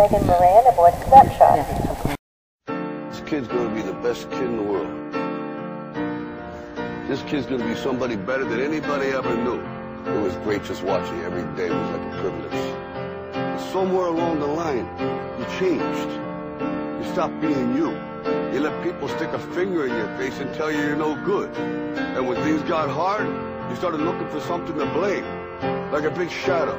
Megan Moran aboard Snapshot. This kid's gonna be the best kid in the world. This kid's gonna be somebody better than anybody ever knew. It was great just watching every day. It was like a privilege. But somewhere along the line, you changed. You stopped being you. You let people stick a finger in your face and tell you you're no good. And when things got hard, you started looking for something to blame. Like a big shadow.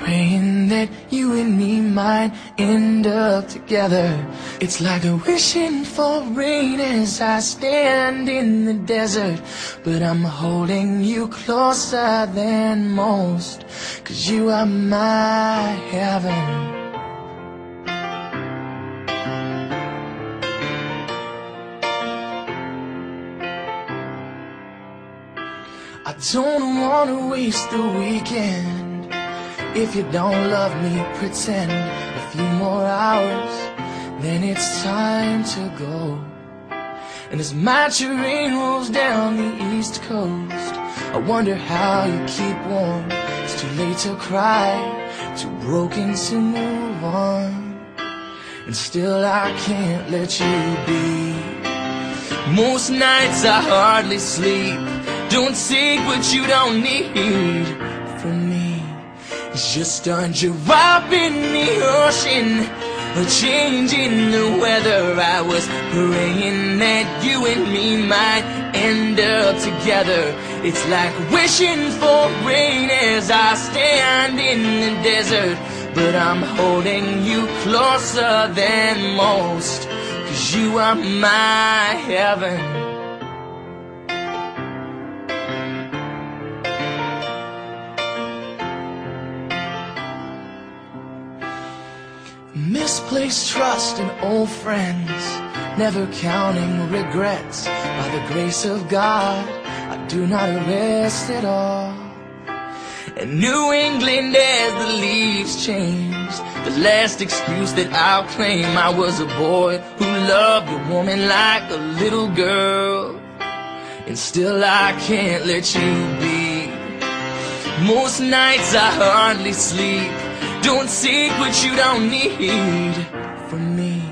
praying that you and me might end up together. It's like a wishing for rain as I stand in the desert. But I'm holding you closer than most, cause you are my heaven. I don't wanna waste the weekend. If you don't love me, pretend a few more hours, then it's time to go. And as my train rolls down the east coast, I wonder how you keep warm. It's too late to cry, too broken to move on. And still I can't let you be. Most nights I hardly sleep. Don't seek what you don't need from me. Just a drop in the ocean, a change in the weather. I was praying that you and me might end up together. It's like wishing for rain as I stand in the desert. But I'm holding you closer than most, cause you are my heaven. Misplaced trust in old friends, never counting regrets. By the grace of God, I do not rest at all. And New England as the leaves change, the last excuse that I'll claim I was a boy who loved a woman like a little girl. And still I can't let you be. Most nights I hardly sleep. Seek what you don't need from me.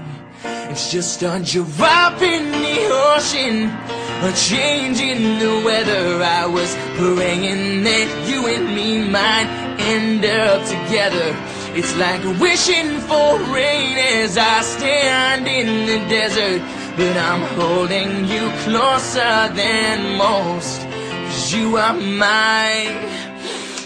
It's just a drop in the ocean, a change in the weather. I was praying that you and me might end up together. It's like wishing for rain as I stand in the desert. But I'm holding you closer than most, cause you are mine.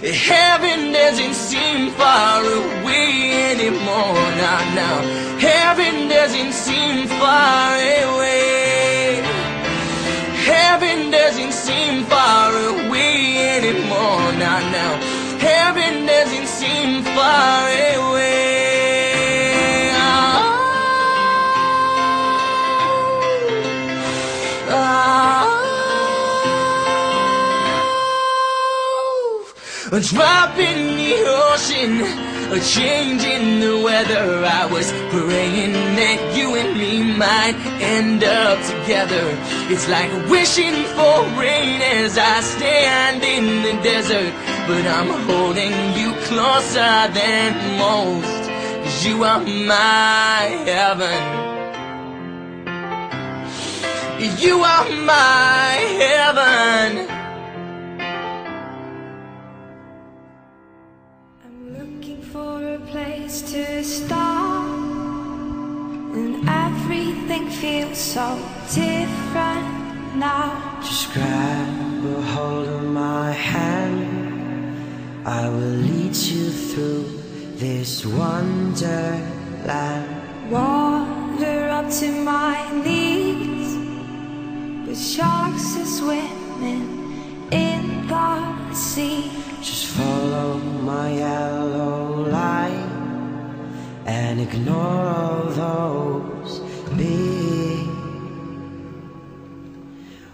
Heaven doesn't seem far away anymore now, now. Heaven doesn't seem far away. Heaven doesn't seem far away anymore now, now. Heaven doesn't seem far away. A drop in the ocean, a change in the weather. I was praying that you and me might end up together. It's like wishing for rain as I stand in the desert. But I'm holding you closer than most. Cause you are my heaven. You are my heaven. I'm looking for a place to start, and everything feels so different now. Just grab a hold of my hand. I will lead you through this wonderland. Water up to my knees, but sharks are swimming in the sea. Just follow my yellow and ignore all those big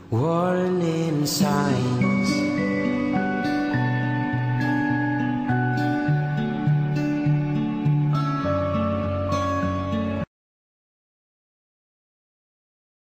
warning signs.